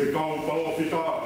Então, para então, ficar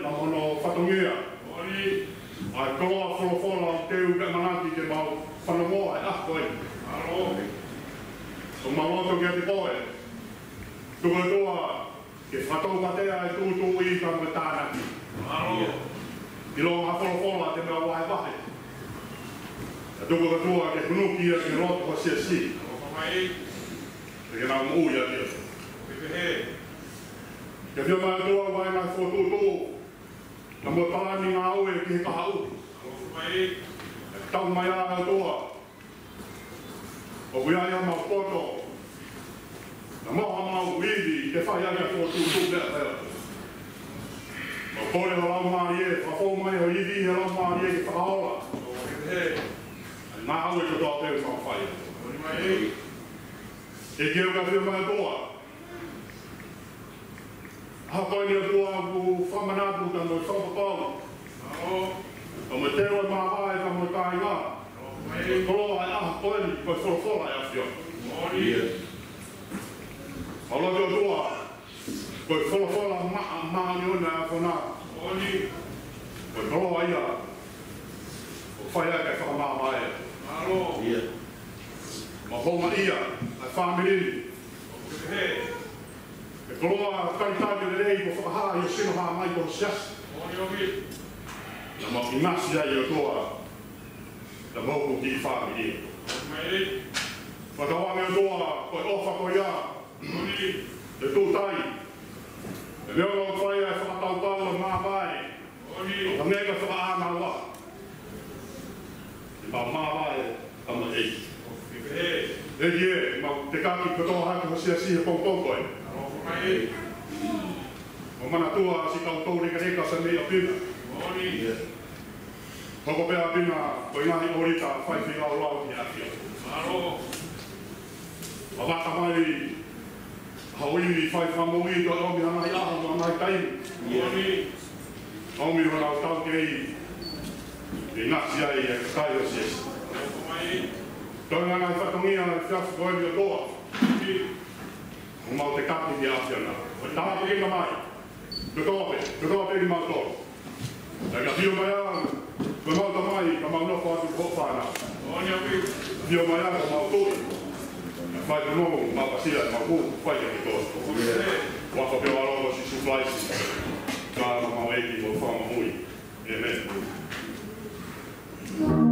ma mono fatongia. Ori. A koa fo fo la te u ka mana e ki te mau fano mo ai a koi. Aro. So ma mo to ke te poe. Tu ko to a ke fatou ka te ai tu tu i ka mo ta na ki. Aro. Ki lo a fo fo la te mau wai wai. A tu ko to a ke kunu ki a ki ro to se si. Aro pa mai. Te ke na mo u ya te. Ke te he. Ke fio ma to a wai na fo tu tu. Na mua pāni ngā oe ki he kaha o. Tau mai ā toa. O wea ia mā poto. Na mā hama o wīdi te whai ane a tō tū tū tē tē. Mā pōre ho rau mā rie, mā pō mai ho iwi he rau mā rie ki taha ola. Ngā oe ki tō tēu mā whai. E kia uka tēu mai toa hakoi ni atua aku whamanatu ka noi whapapau. Ka me te roi maha e ka me tai ngā. Ka loa ai aha koe ni koe whorawhora e afio. Ka loa ki atua koe whorawhora maha maha ni una e afona. Koe ka loa ia. Ko whai ai kai whamaha e. Ma honga ia, ai whamiri. Ko kuhe. E koloa kai tāke le rei ko whakaha i o sino hā mai kono siasi. Na mā ki nasi ai o toa, na mā ki whāmi ia. Whakawame o toa, koi ofa koi ia, e tū tai. E mea o whaia e whakatau tau o ngā mai, ka mea ka whaka āna wā. E pā mā mai, tamma ei. Ei ie, te kāki kotoa hāki hosia si he pōpōpōi. Ei ie, te kāki kotoa hāki hosia si he pōpōpōi. Mai ei. Mm. O mana tua si tau tau reka reka sa mei a pina. Mori. Yeah. Hoko pea pina, o inahi ori ka whai whi lau lau ki a kia. Maro. A waka mai, ha oimi whai wha mo i to aomi anai aho no anai tai. Mori. Aomi hona o tau ke ei, e nasi ai e kai o siesta. Hoko mai ei. Tōnā ngai whakamia ngai e whiafu koe mi o toa. Mori o mau te kapi ni ati ana. O ta te inga mai, te tope, te tope ni mau tope. E ka tio mai ana, te mau ta mai, ka mau nofa atu kofa ana. O ni api, tio mai ana, mau tope. E fai te nomo, mau pasira, mau kou, fai te tope. O ato pe waro o si suplaisi, ka ana mau eki, mau fama hui. Amen. Amen.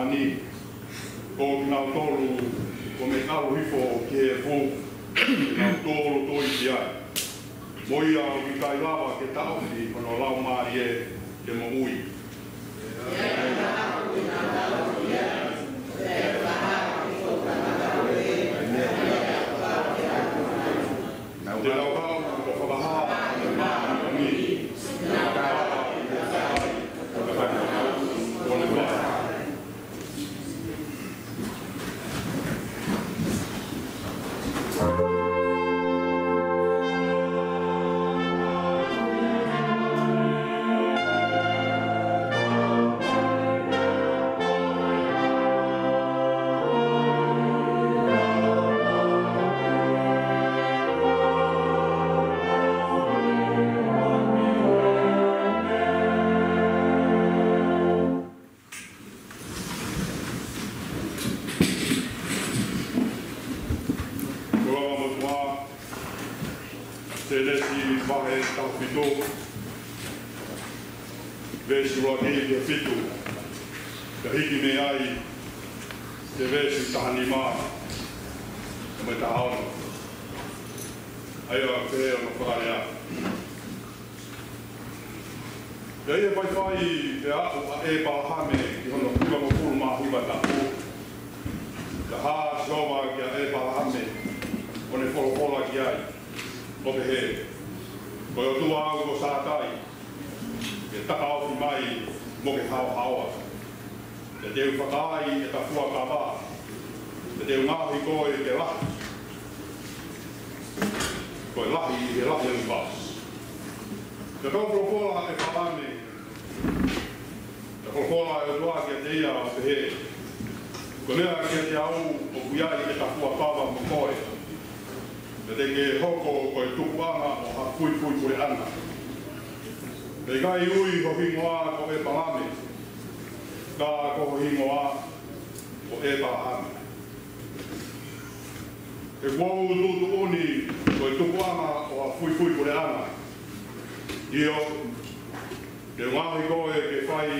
mani ko na tolu ko me ka wi fo ke fo na tolu to i ya mo ya o ki kai lava ke ta o ni ko no la ma ye ke mo ui Yeah.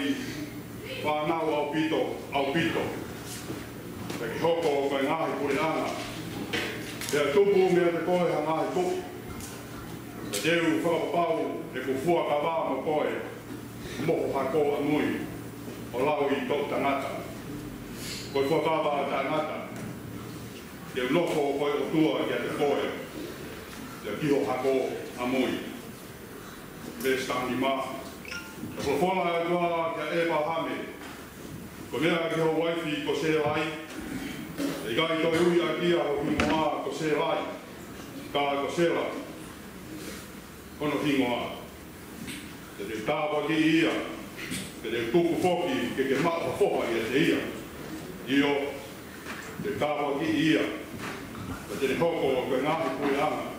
mai whanau au pito, au pito. Te ki hoko o kai ngāhi puri ana. Te a tupu mea te koe ha ngāhi puki. Te deu whao pau e ku fua ka wā mo koe. Moho hako anui o lau i tō tangata. Koe fua ka wā tangata. Te unoko o koe o tua i a te koe. Te kiho hako anui. Vesta ni maa. Ko whona e doa kia e mahame. Ko mea ki hau waifi ko se lai. E gai toi ui a kia hau ki moa ko se lai. Ka ko se lai. Kono ki moa. Te te tāwa ki ia. Te te tuku foki ke ke mapa foha i te ia. Io te tāwa ki ia. Te te hoko ko ngāhi pui anga.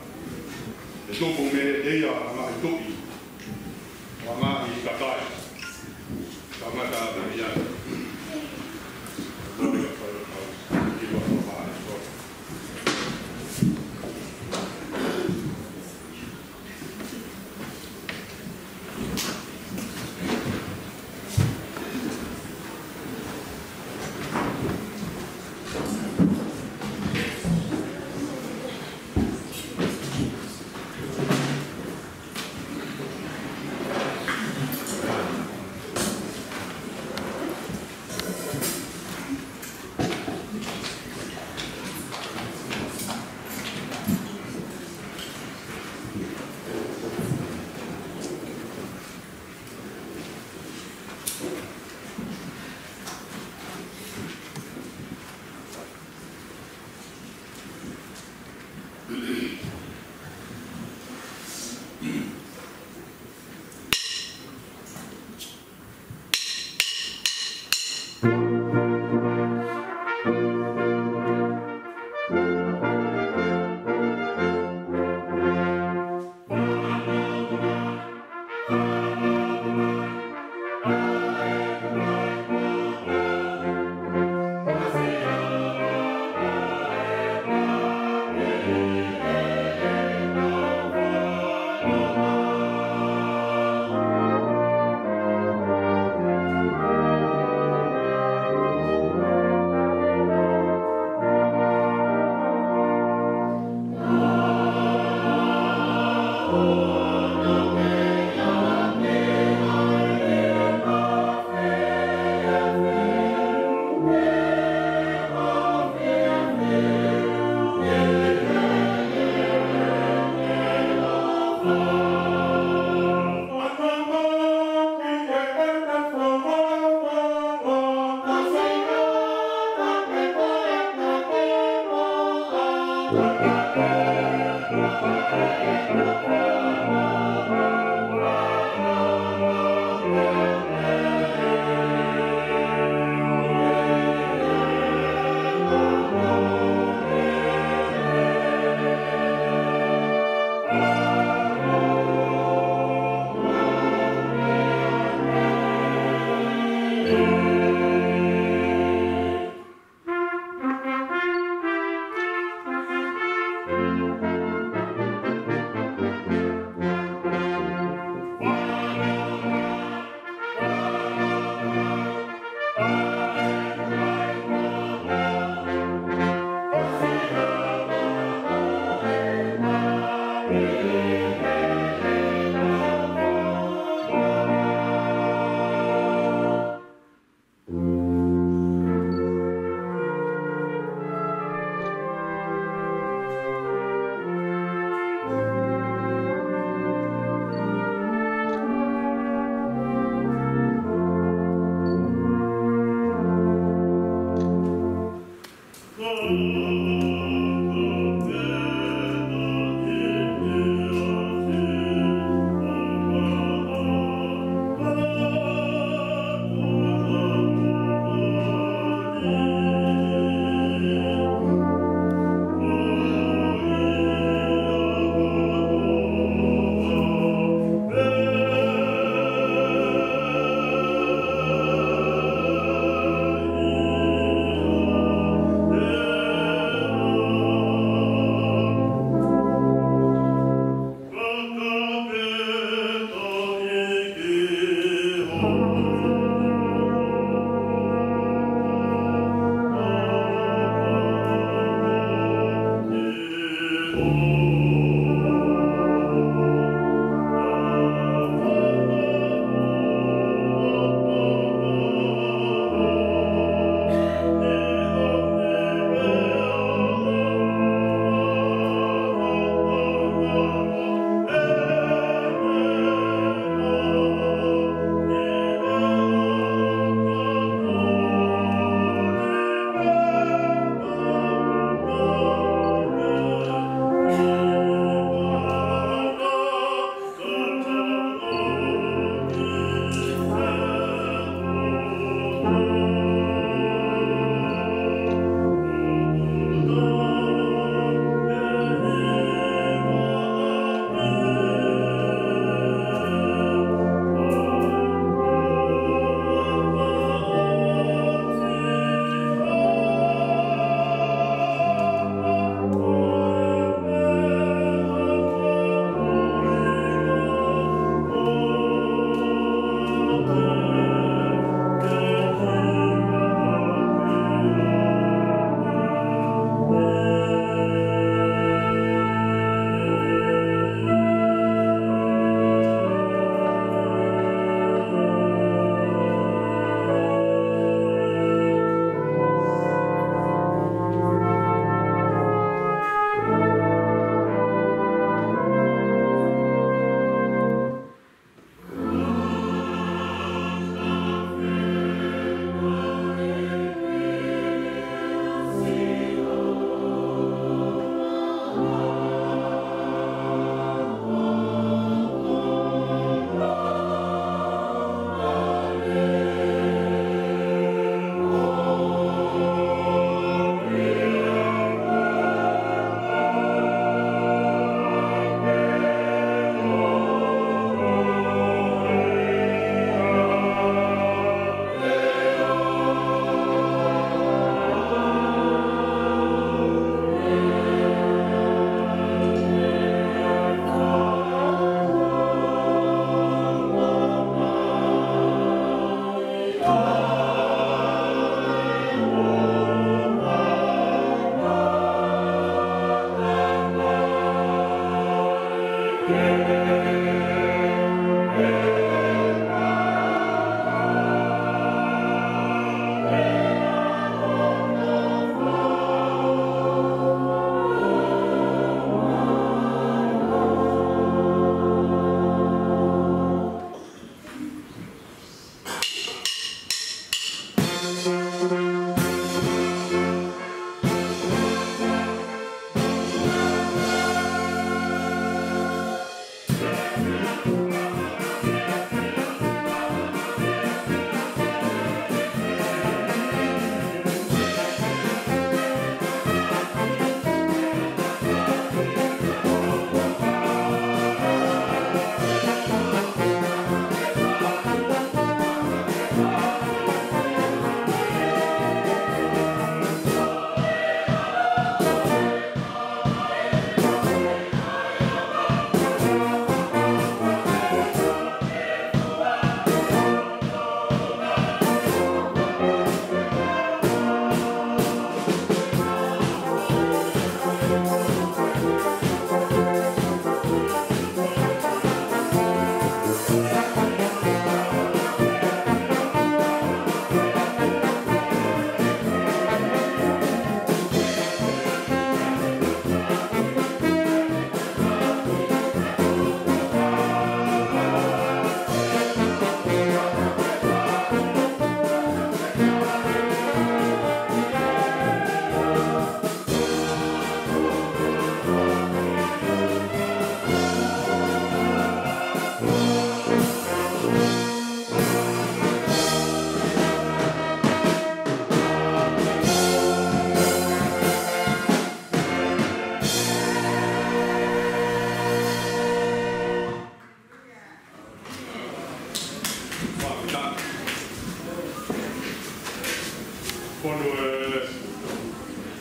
Te tuku me te ia ngāhi tuki. 我妈是古代的，他妈叫大女儿。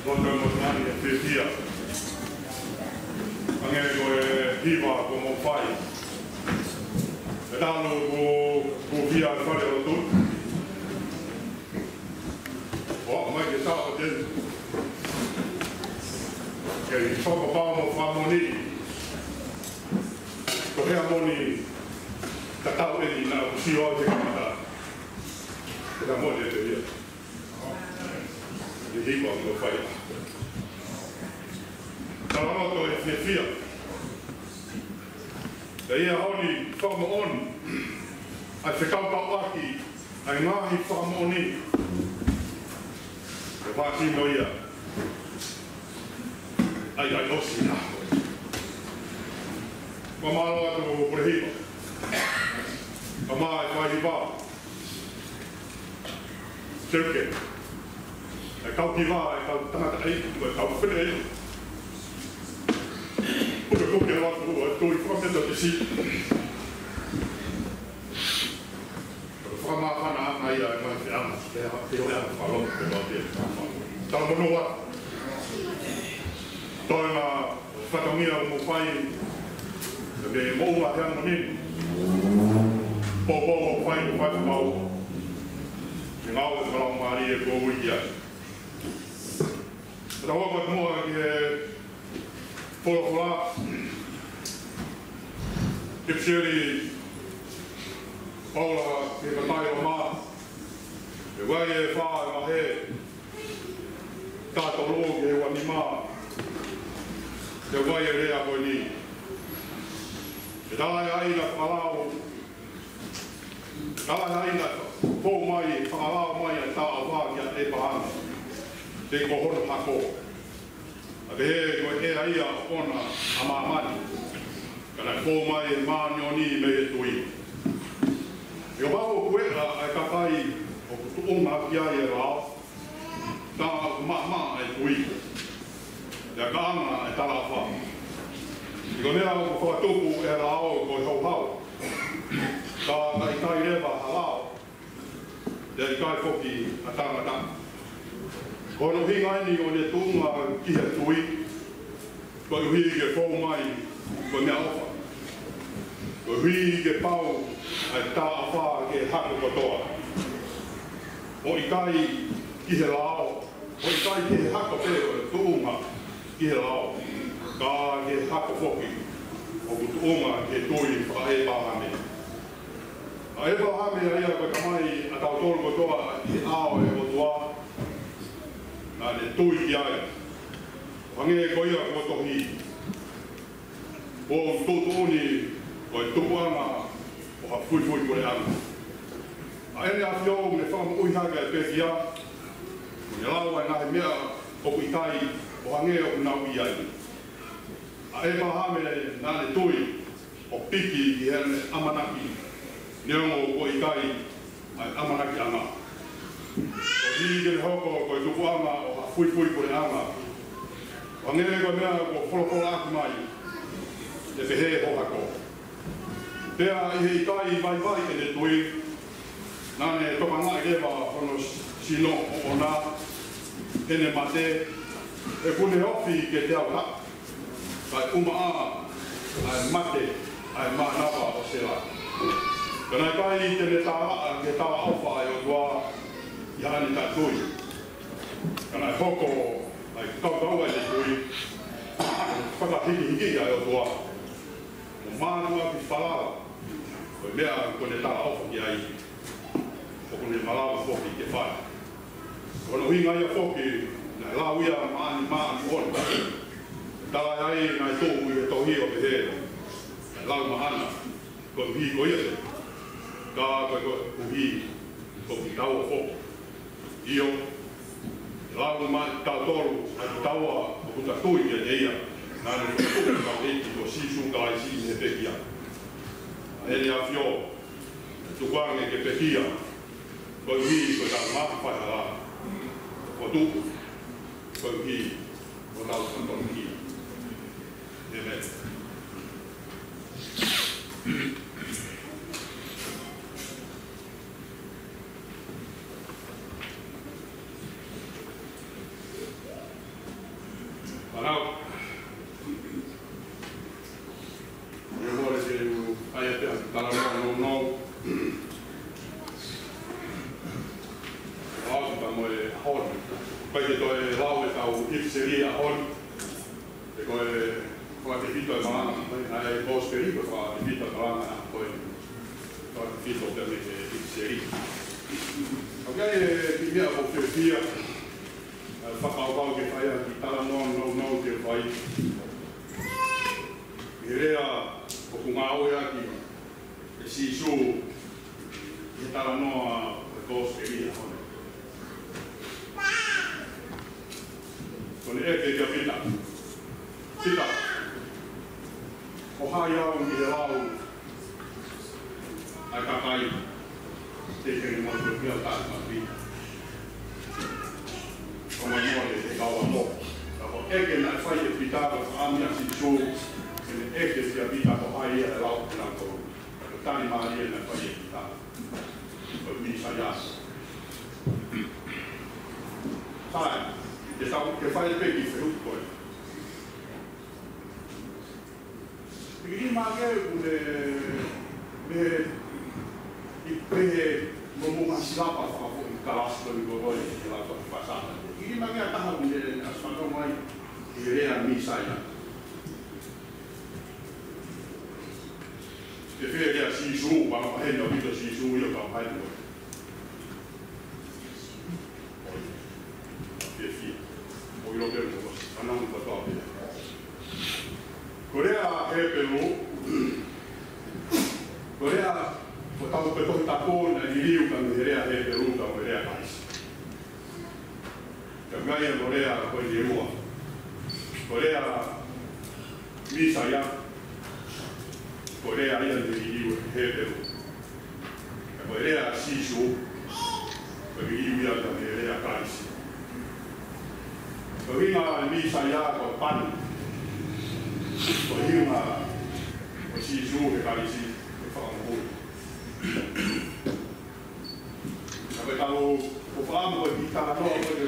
tonu mo tani e pepia. Ange go e hiva go mo fai. E tano go go via al fare lo tu. O a mai ke sa o ten. Ke i soko pa mo fa mo ni. Ko rea mo ni ta tau e ni na usi o te kamata. Ke ta mo ni e te ni hiko a mga whai. Ka rama ko e te fia. Ka ia honi whama on, ai te kau papaki, ai ngāhi whama oni. Ka pāki no ia. Ai ai osi nā. Ma māloa ka mga prehiwa. Ka mā e whai hi pā. Cirque e kau ki wā, e kau tangata ei, e kau pere ei. Puta kōke rā tō, si. Tāra whakamā whana ana ia, e mai te ana, te hea, te hea, te whakalo, te mā e mā whakamia o mō whai, e me mō wā te ana ni. Pō pō mō whai, Da wa mat e polo Ki pshiri ki ka tai ma. E wai e wha he. Tato roo ki ma. E wai e rea koi ai na palao. Da ai ai na pou mai e te pahana te ko hono hako. A te he ko e ai a kona a mamani, ka kō mai e mānyo ni me e tui. Ia wako kuera ai ka o kutu o ngā pia e rao, tā o mamā e tui, te a kāna e tala whā. I ko mea o ko whātoku e rao ko e hau Tā kai kai ha halao, te kai foki a tāngatanga. O no hi ngai ni o le tunga ki he tui, ko i hui ke fau mai ko mea opa. Ko hui ke pau ai ta a wha ke haku katoa. O i kai ki he lao, o i kai e ki he haku pe o le tunga ki he lao, ka ke haku foki, o ku tunga ke tui pa e pahane. A e pahane a ia ko kamai a tau tolu katoa ki he ao e o tuaa, na le tui ki ai. Pange e koi a kua tohi. O tōtu uni, o e tuku ama, o ha fui fui kore ama. A ere a fio me wha mo ui haka e pēki a, o e ni lau ai nahi mea o kui tai, o hange o kuna ui ai. A e paha me na le tui, o piki i hene amanaki, neongo o kua i tai, ai amanaki anaki o ni de hoko ko i tuku ama o a fui fui pore ama o ngere ko mea ko polo polo aku mai e pehe e hoka ko pea i hei tai vai vai e de tui nane e toka ngai rewa ono sino o na tene mate e kune hofi ke te au na kai uma a ai mate ai mahanawa o se lai Kana i tai i tene tāra, ke tāra au whae o tua, yani ta koi kana hoko ai ka ka wa ni koi ka ka ki ni ki ya yo toa o ma no a fala o me a ko ne ta o ki ai o ko ne ma la o ki ke fa o no hinga ya fo ki na la u ya ma ni o ta ta ya ai na to u ye to hi o be he la ma ha na ko hi ko ye ka ka ko hi ko ki ta o fo io la ma ta toru a tawa ku ta tu ia ia na ni ma e ki ko si su ga si ne pe ia e ni afio tu qua ne ke pe ia ko vi ko ta ma pa la ko tu ko vi ko na su ton ki e ne Thank you. Amen.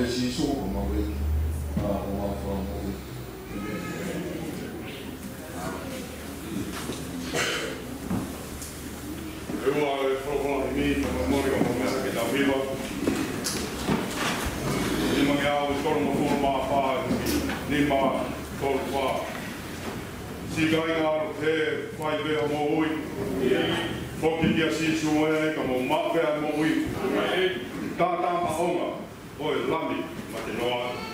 There's so on my way. Uh, one from Hyvää profola himiin, morgon på märket av Hiva. Ilman jäävi sormu kulmaa paa, nimaa, tolpaa. Sigaina arut hee, vaivea mo ui. Fokikia siis juo eikä mo mapea mo ui. Tata 我有两米，没得多少。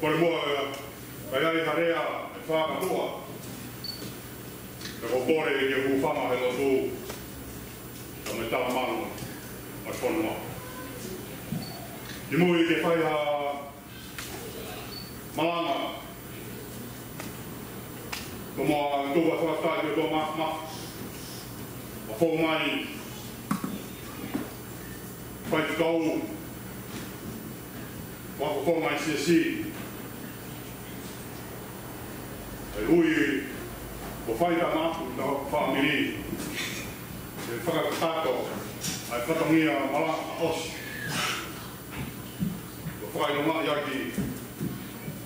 Var det muovia? Mä jäin ihan reaa, et saa mä tuo. Ja kun pori joku fama heillä on tuu, Ja me täällä maailma. Mä oon mua. Ja muu ikin paihaa maana. Kun mä mua tuvat vastaan joku ma, ma. Mä oon main. Kaikki kauun. Vaikka komaisia siinä. hui o whaita mātu na whaamiri. E whakakatako ai whakamia mara a os. O whai no mai aki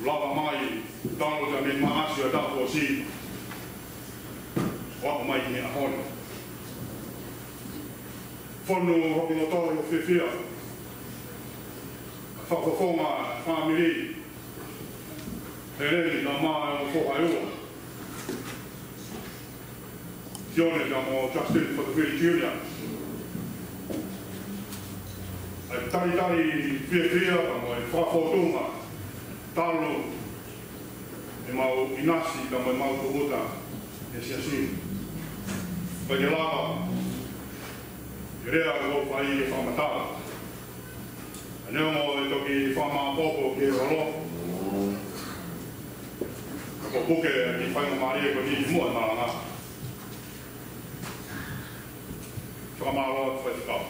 lava mai tāngo te me maasi a tāpua si. O ako mai kini ahona. Whanu hoki no tōru o whiwhia. Whakakonga whaamiri. Whakakonga whaamiri e rei ka maa e o whoha ewa. Kione ka mo Justin for the Great Junior. Ai tari tari pia pia ka mo e whakotunga, talo, e mau inasi ka mo e mau kuhuta, e si asin. Pai ke lapa, i e rea ka mo whai e whamatara. Ane o mo e toki whamapopo ke rolo, Porque de Fátima Maria que eu e fiz mornar, né? Chamar logo foi ficar.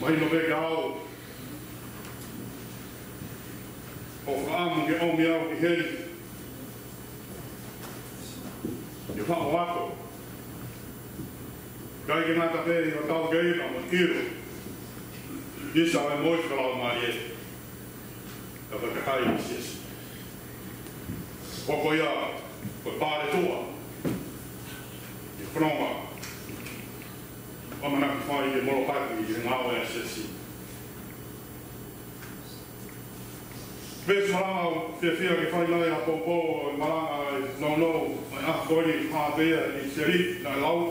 Mas no legal, o amo que o meu que ele e falo ato kaikki näitä teidän on kalkeita, mutta kiitos. Isä on moiskalaus Maria. ka kaka kai mi si esu. Wako ia, koe pāre tua, i whanonga, wama naku whai i moro paipu i ngā oe a sesi. Pēs maranga o fia fia ki whai nai a pōpō, maranga i nō nō, mai a koini ki pāpea i te rī, nai lau,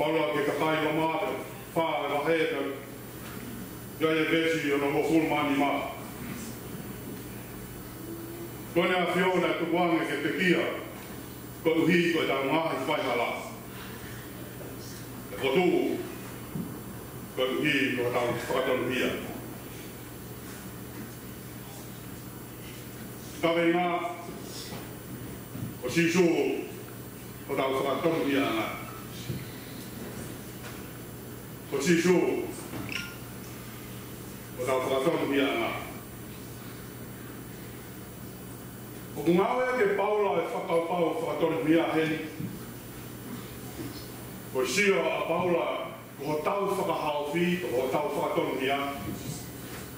Paula ke ka kai o māte, whā e wahe te, jai e besi o nō mō kūrmani māte. Kone a fiona e tukuange ke tekia, ko uhi ko e tau ngahi whai hala. E kotu, ko uhi ko e tau whakatonu hia. Tawe ngā, ko sisu, ko tau whakatonu hia ngā. Ko sisu, ko tau whakatonu hia ngā. Ko sisu, ko tau whakatonu hia ngā. Ngā wea ke paula e whakau pau whakatoni mea heni. Koe sio a paula ko ho tau whakahau fi, ko ho tau whakatoni mea,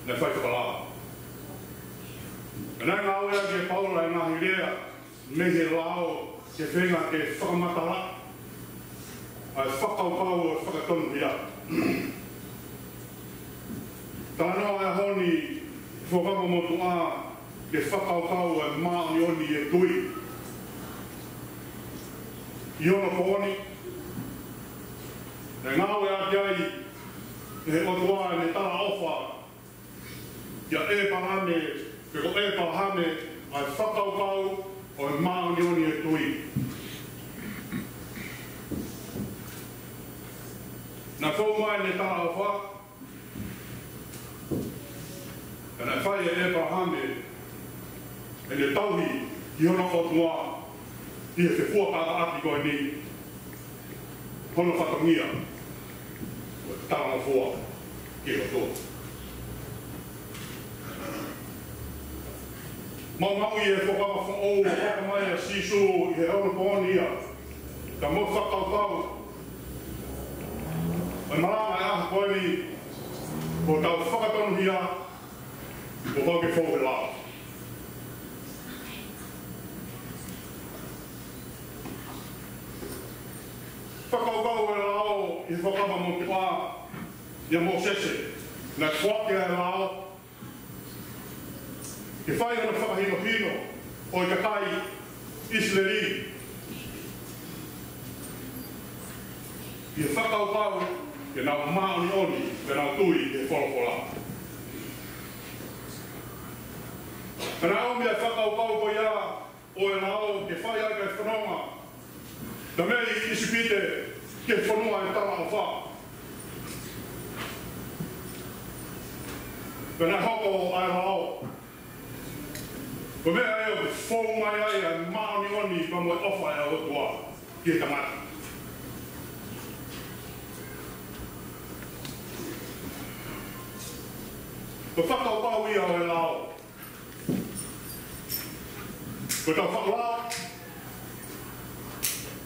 ne whai whakalawa. Nā ngā wea ke paula e ngahi rea, me he lao ke whenga ke whakamatara, ai whakau pau e whakatoni mea. Tāna wea honi, whakamamotu ā, le whakaukau a maoni oni e tui. I ono ko oni, e ngāwe a te ai, e he kotoa e me tala ofa, ia e pahame, e ko e pahame, ai e whakaukau o e oni e tui. Nā kou mai ne tā au whā. Ka nā e pahame, e le tauhi i hono kotua i e te fua tāra ati koe ni hono whakangia o te tāra fua ki o tōtu. Mau mau i e whakawa wha o o whakamai a sisu i he hono pōni ia ka mō whakau tau e marama e aha koe ni o tau whakatonu ia o hoke fōwe lāu. whakaukau e lao i whakama mo pā i a mōsese, na kuake e lao. I whai ana whakahino hino o i kakai isleri. I whakaukau e nā maoni oni e nā tui e wholopola. Rāo mea whakaukau ko ia o e lao e whai ai kai whanonga De mij is gebieden que fono en tal alfa. Ben ik hokko en al. Voor mij heb ik voor mij en maar niet aan die van mijn offer en wat waar. Hier kan maar. We vatten op al wie al en al. We gaan van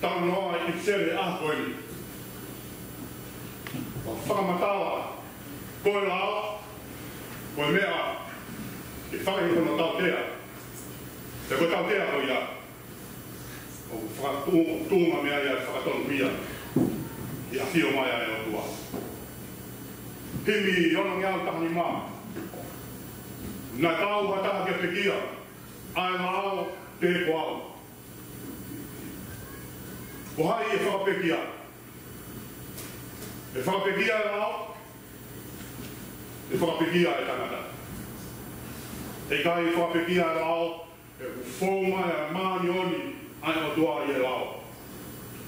tau noa i tere a koe ni. Wa whakamatawa, koe la au, koe mea, i whakai hiko na tau tea. Te koe tau tea koe ia. O whakatūma mea ia i whakatonu mia, i a fio mai ai o tua. Himi i rono ngā o tahani mā. Nā tau wa taha ke pekia, ai ma au, te ko au. O hai e whapekia. E whapekia e rao. E whapekia e tangata. E kai e whapekia e rao. E ufoma e amani oni. Ai o tua e rao.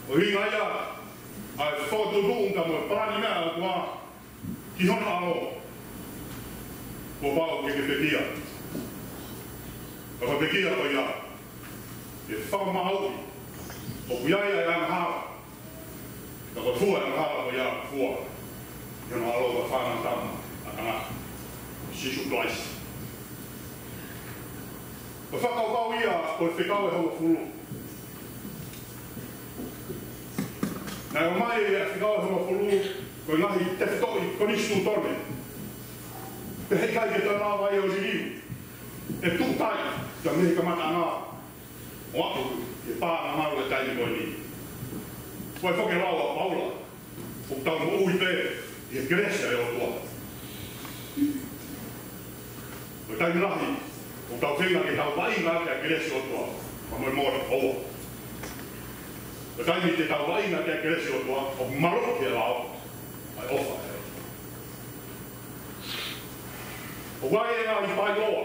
O hi ngai a. Ai whadu lunga mo e pani mea o tua. Ki hona aro. O pao ke ke pekia. O e whapekia o ia. E whamahau. E whamahau. Kujaja ja haava. Ja kun suojan haava ja kuolla. Ja mä aloitan saada tämän takana sisuklaissa. No kun sakau kauiaa, Näin on maija ja kun nahi itse kun istuu torni. Tehdä kaiken tämän aavaa ei olisi liiu. e pā na maru e tai nikoi ni. Koe whoke rau a paula, o tau no ui pē, e gresia e o tua. Koe tai rahi, o tau whinga ki tau wai ngā ki a gresia e o tua, ma mai mōra paua. Koe tai ni te tau wai ngā ki a gresia e o tua, o maro ki a rau, ai ofa e. O wai e ngā i whai loa,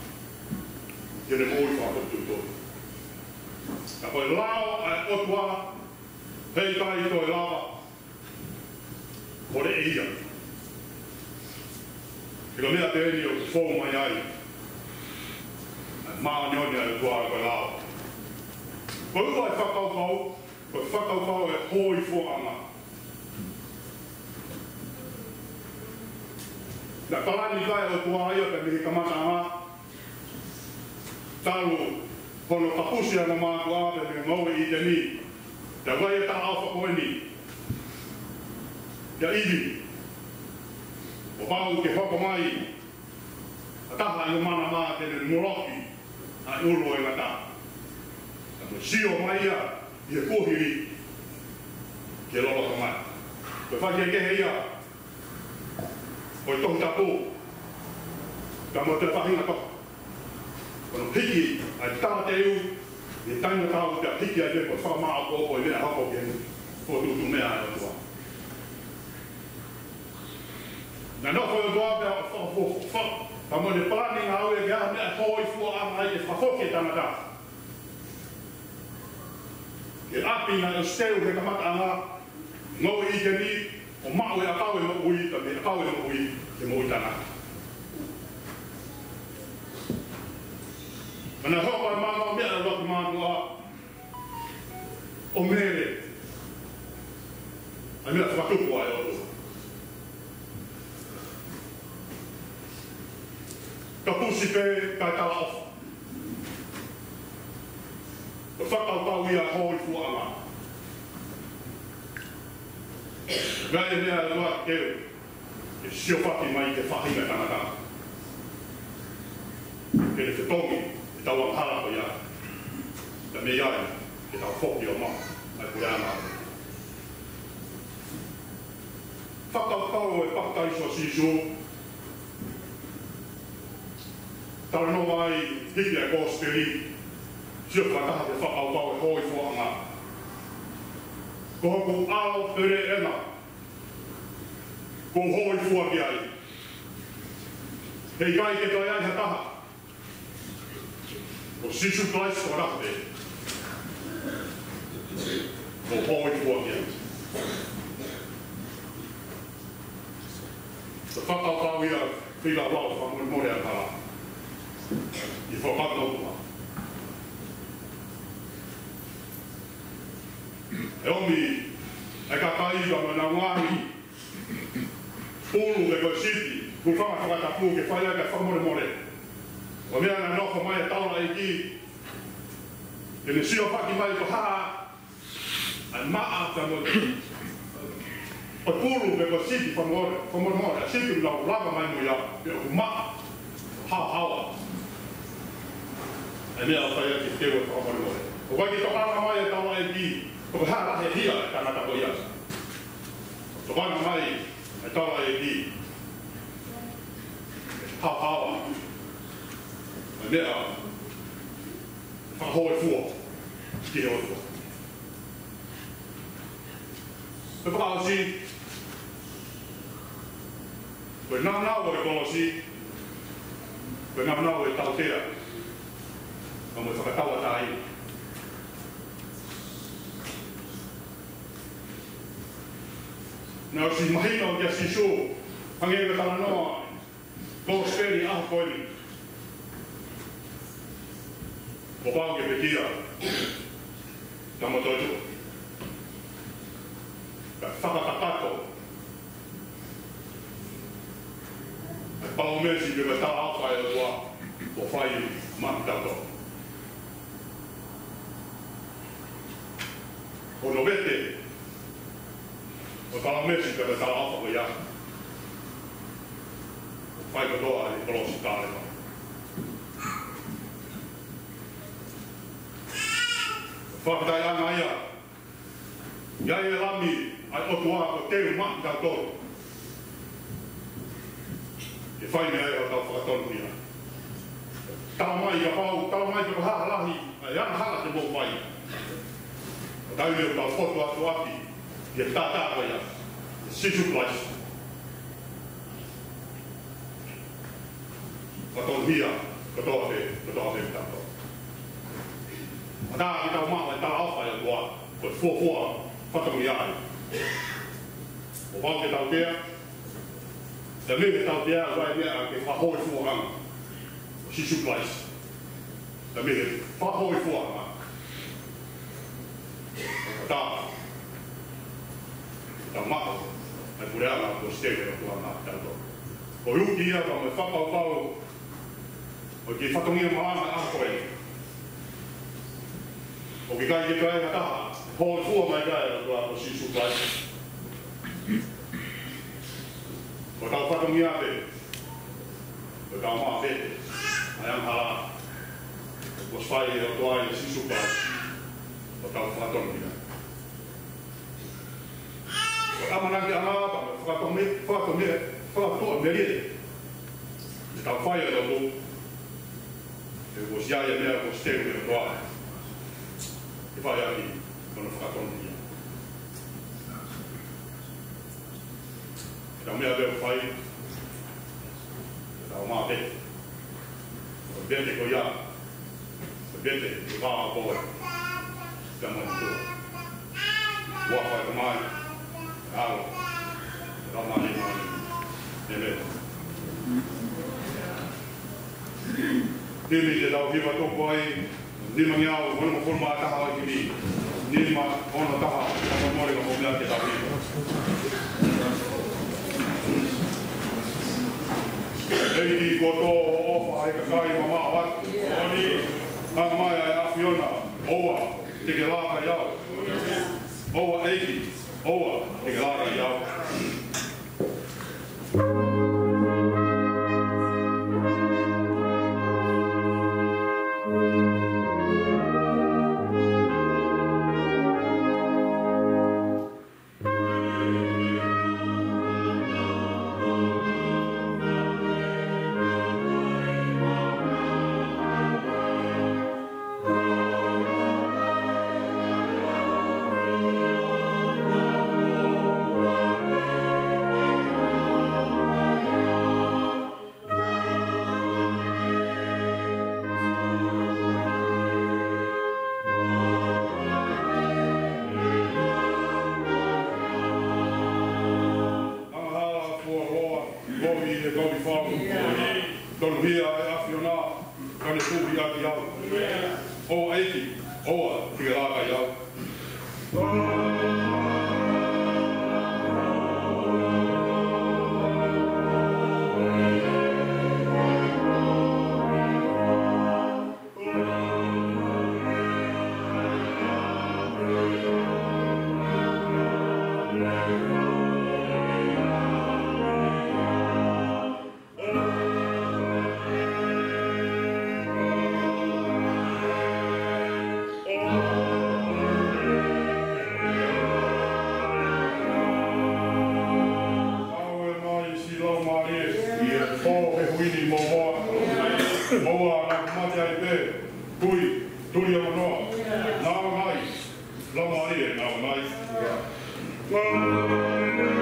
ja ne muut vaatut tuntuu. Ja toi lao, ai otua, hei kai toi lava, ole ei jää. Kyllä minä tein jo, kun fooma jäi. Mä oon jo jäänyt tuolla, kun lao. Voi hyvä, että kakao kau, voi kakao kau, että hoi fuoma. Ja kalani kai, kun tuolla ajoitte, mihin kamataan vaan talu pono tapusi ana maku ape me mau i te ni te wai e ta alfa o ni te ibi o pāu te whako mai a taha i o mana mā te ne moroki a uro e ngatā a me si o mai ia i e kohiri ke lolo ka mai koe whaki e kehe ia koe tohu tapu ka mo te whahinga tohu Kono hiki ai tau te iu, ni tanga tau te hiki ai te kua whaa maa ako o i mea hapo ke ni, o tu tu mea ai atua. Nga no koe doa mea o whaa fo, whaa, ta mo ne pāni ngā ue mea mea tō i fua ama ai e whaa hoke tanga Ke api ngā e steu he ka mata ngō i ke ni, o mao e a kawe mo ui, ta mea kawe mo ui, ke mo ui tanga Mana ho pa ma ma mea lo ma no a. O mere. A mea fa tu po ayo. Ka pu si pe ka ta la of. O fa pa pa wi a ho i fu ama. Ga e mea lo a keu. E si o fa ki mai ke fa hi me ta na ka. Ke le fe tomi. Ke le fe tomi tau am hara ko ia. Da me ia, ke tau fōki o mau, ai pui ana ko. Whakau tau e whakau iso si su. Tau no mai, hiki a kōs te ri, sio whakaha te whakau tau e hoi fua ngā. Ko hoku ao pere ena, ko hoi fua ki ai. Hei kai ke tai ai ha taha, o sisu kai so ra pe o pomo i po dia so fa pa pa wi a fi la wa fa mo ri a pa i fa pa no pa e o mi e ka pa i so ma na wa ri pulu de ko sisi Kufama kwa tapu, kefaya kwa famore more. more o mea na noko mai a e taura i ki e ne sio paki mai to haa a maa ta mo ki o pulu me ko siti pa more pa more more a siti mi lau lava mai mo ia e o maa hao hao e mea o tai a ki teo e pa more more o kwa ki to kaka mai a e taura i ki o ko haa rahe hia e kana tako ia to kaka mai a e taura i ki hao hao Men det är... Fan, håll alltså, alltså, på. Det håller på. Men paha si. Voi nau voi kolosi. Voi nau nau voi tautea. Mä voin vaikka taua tai. No siis mahino on käsin suu. Hangeivä täällä noin. Koos peli ahkoilin. 我帮给别人，那么多久？fakakatako. Paume si beba taha whae wā, o whae mantako. O no vete, o paume si whakatai anga ia. Ia e rami ai o tuā ko teo mahi ka toro. E whai mea e o tau whakatono ia. Tau mai ka pau, tau mai ka paha lahi, ai anga hala te mō pai. O tau mea o tau whoto atu api, ia tātā ko ia, sisu plaisu. Whakatono ia, katoa te, katoa te mtapa. Ma tā ki tau māma, tā awhai a tua, koe fuafua, whatamui ai. O pau ke tau tea, te mehe tau tea, rai mea ke whahoi fuaranga, o Shishu Place. Te mehe, whahoi fuaranga. Ma tā, ki tau māma, me pureanga ko stege na tua nā ki tau tau. Ko hiu ki ia, ka me whakau pau, o ki whakamia e maana a koe, o ki kai ki kai ha kaha, hoa kua mai kai o kua o shishu kai. Kwa kau whaka mi ape, kwa kau maa whete, ai am hala, o kua swai e o kua e shishu kai, kwa kau whaka mi ape. Kwa kama nangi ana apa, kwa kato me, kwa kato me, kwa kato me liete, kwa kato me liete, kwa kato me liete, kwa kato me liete, kwa kato me liete, kwa kato me liete, kwa kato me liete, kwa kato me liete, kwa kato me liete, kwa kato me liete, kwa kato me liete, kwa kato me liete, kwa kato me liete, kwa kato me liete, kwa kato me liete, whaiari mana whakatonu ia. Ka mea leo whai, ka o mā te, ka bete ko ia, ka bete ko wā a koe, ka mā te tua. Ua whai ka mai, ka aro, ka mā ni mā ni, ne leo. Tēnei te rau hiwa tōko ai, ni mangi au ko no ko mata ha ki ni ni ma ono ta ha ko mo re ko blan ke ta ni ei ni ko to o fa ai ka kai ma ma wa ko ni ma ma ya ya fi ona o wa te ke la ka ya o wa ei o wa te ke la ka ya made it overnight. Yeah.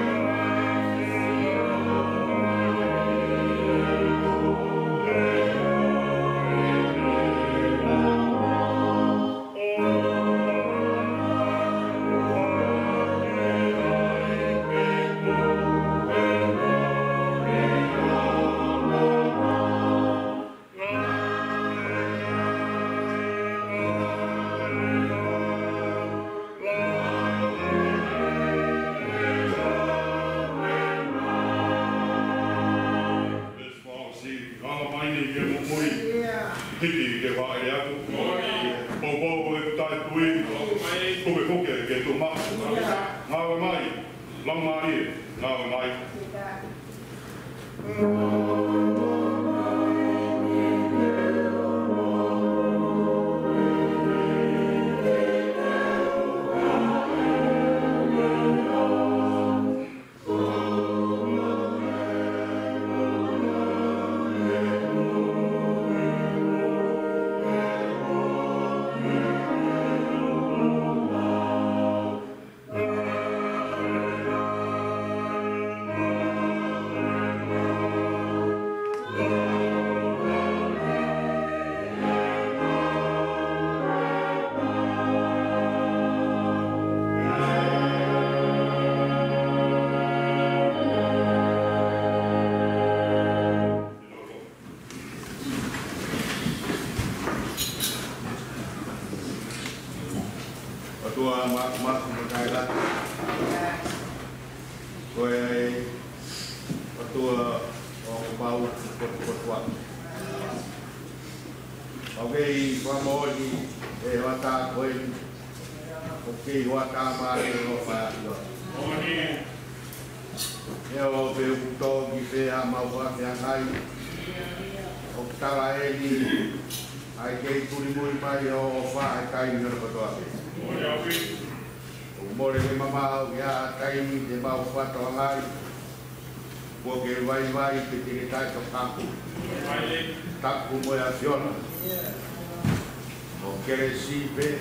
ver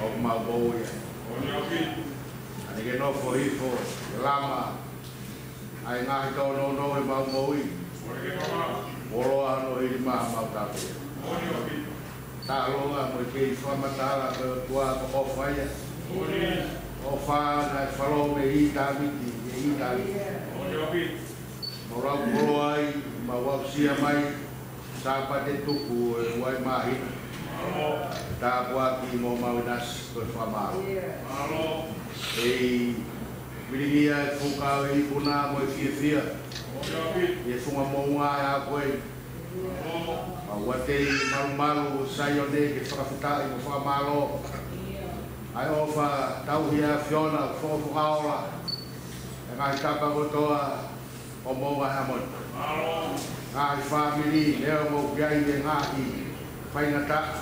alguma boia. A ninguém não foi por lama. A inarca ou não, não é mal moí. Moroa no irmã mal tapia. Tá longa, porque isso é matar a tua cofaia. Ofa, nós falamos de Itamiti, de Itamiti. Moroa, moroa, mas o auxílio é mais. Sapa de tucu, é mais rico. tapua ki mō maui nas koe whamau. Ei, wiringia e fukau i puna mo i fia fia. E funga mō ngā e a koe. A watei maru maru sai o ne ke whakafuta i mō whamau. Ai ofa tau hia fiona o fōfu haola. E ngai tapa gotoa o mō wa hamon. Ngā i whamiri, leo mō kiai e ngā i whainatak.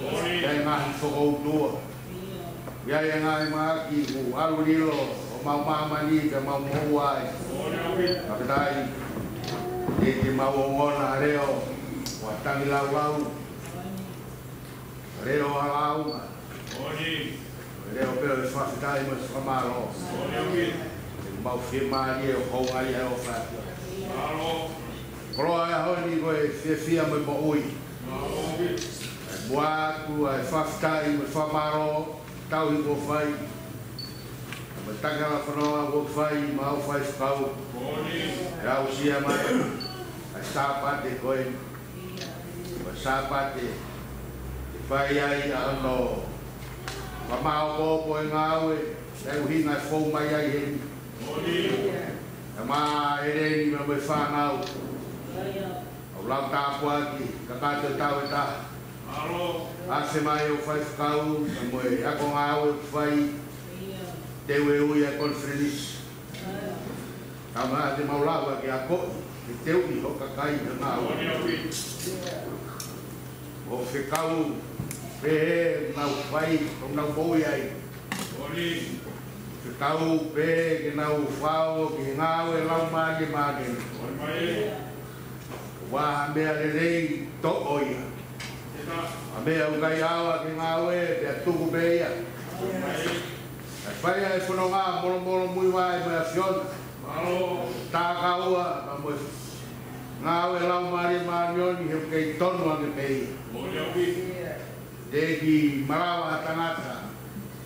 Ya ina so go do. Ya ina ma ki u alu ni lo e e e o ma ma ma ni ka ma mu wa. Ka ta i. E ti ma wo mo na re o wa ta mi la wa u. Re o ala u. Ori. Re o pe o fa ta i ma so ma lo. Ori. Ma u fi ma ni o ho wa ya o fa. Alo. Proa ya ho ni go e fi fi ma mo u. Alo. Wāku, ai e whaftai, me whamaro, tau i ko whai. Me taka la whanoa ko whai, ma au whai whau. Rau sia mai, ai sāpate koe. Ma sāpate, te whai ai a ano. Ma mao ko ko e ngāwe, te uhi ngai whou mai ai he. Ta mā e rei ni me mwe whanau. Au lau tāpua ki, ka kātou tāwe tāhi a se mai o fai fukau, a moe a kong a o e fai, te ue ui a konferenis. Ka mā te maulawa ki a koi, ki te ui ho kakai na mā o. O fukau, pe he nau fai, o nau boi ai. Fukau, pe he ki nau fau, ki ngā o e lau māke māke. Wā mea le rei, to oia. Wā mea le rei, to oia. A mea u kai awa ki ngā oe, te atuku pe ia. E whaia e puno ngā, moro moro mui wā e mea fiona. Malo. Tā ka ua, ma mui. Ngā oe lau maari e maa mioni, he kei tonu ane pe ia. Moja ui. Te ki marawa a tangata,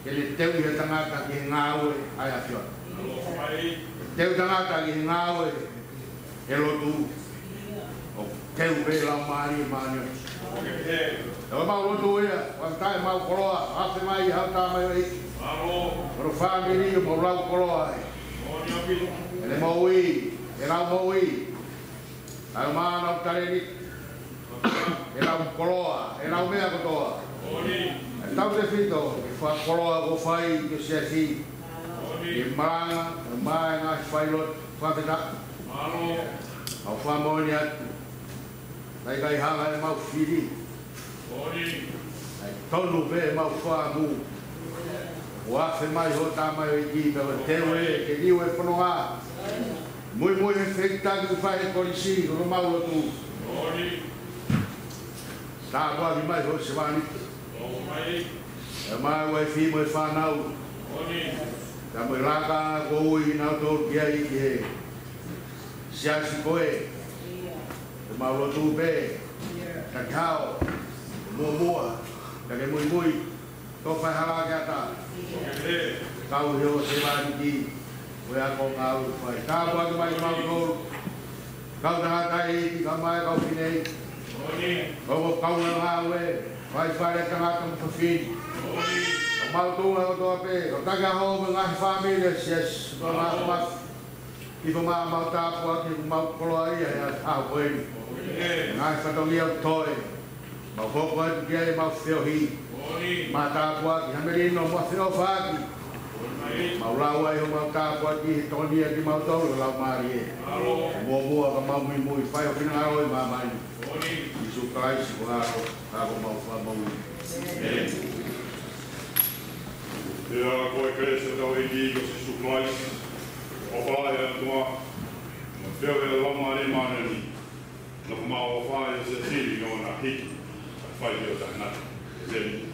ke le teui he tangata ki ngā oe ai a fiona. Malo. Teu tangata ki ngā oe, he lo tu. O keu pe lau maari e maa mioni. Ewa mau lotu ia, wantai mau koroa, hape mai hau tā mai wei. Maro. Maro whāmiri o mau lau koroa ai. Mōni apiro. Ele mau i, e rau mau i. Ai mana o tareni. E rau koroa, e rau mea kotoa. Mōni. E tau te fito, e wha koroa go whai i ke sia si. Mōni. E maranga, e maranga, e whai lot, whapeta. Maro. Au whamoni atu. Nai gai hanga e mau filho Oi. todo bem ve mau whāmu. O afe mais ho tā mai o i é, é, é o teo e, ke niu e pono a. muito mui he wheitagi tu no mal lo tu. Oi. Tā wāwi mai ho se wāni. Oi. mais mai wai whi mai whānau. Oi. Tā mai rāka kōu i nā tō kia i Se acha que foi o mauro tu be, cacau, momoa, kake mui mui, tō pai hawa kia ta. o heo te wāniki, koe a kō kau pai. Kā pua ki mai mau o kau taha tai e ki kamai kau pinei. Kau kau kau ngā ngā ue, pai whare ka ngā tam tawhini. o que? pe, kau taka hō me ngā whāmere, sies, ngā ngā ngā ngā i ko ma ma ta po ki ma ko lo ai ai Ngai whatalia toi. Mau koko atu kia e mau seo hi. Mā tāpua ki hamere no mua seo whāki. lá laua e ho mau tāpua ki he tōnia ki mau tau lau māri e. Mua mua ka mau mi o kina aro e mā mai. Isu kai si ko haro, haro mau wha e ki o se suklais. O pāre atua. Feo e lama ne mānani. 兵器、まあ、いろいろ大変な税